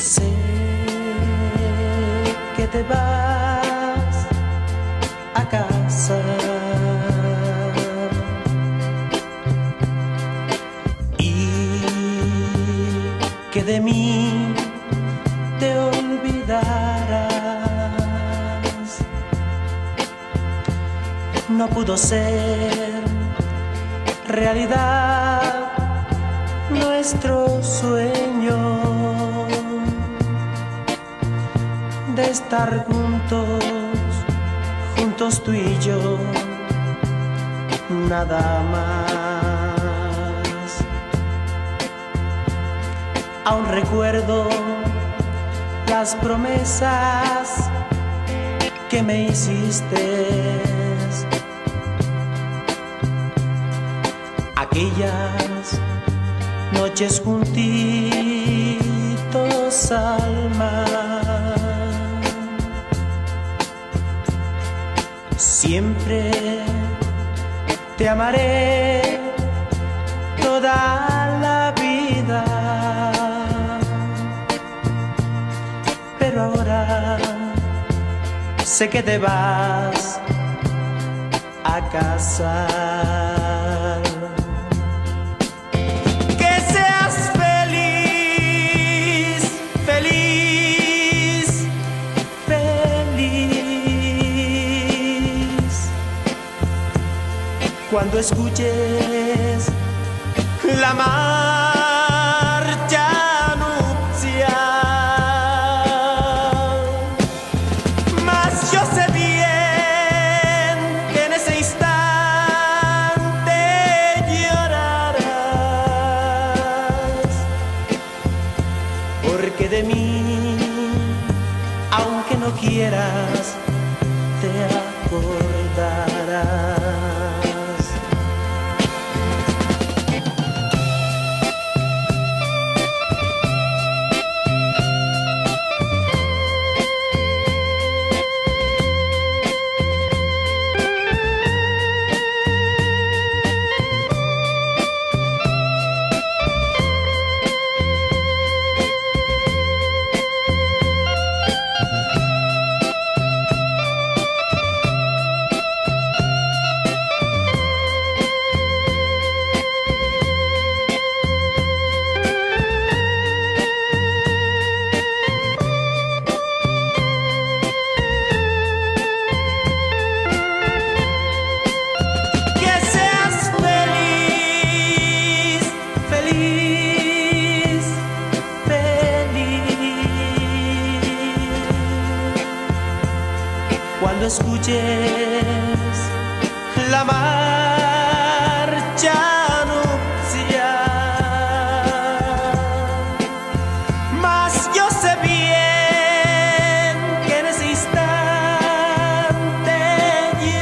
Sé que te vas a casa. Y que de mí te olvidarás. No pudo ser realidad nuestro sueño. Estar juntos, juntos tú y yo, nada más. Aún recuerdo las promesas que me hiciste. Aquellas noches juntitos al Siempre te amaré toda la vida. Pero ahora sé que te vas a casar. Cuando escuches la marcha nupcial. Mas yo sé bien que en ese instante llorarás, porque de mí, aunque no quieras, escuches la marcha nupcial. Mas yo sé bien que en ese instante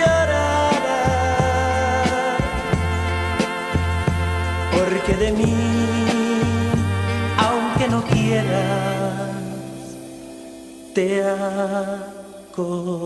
llorarás, porque de mí, quieras, te acordarás.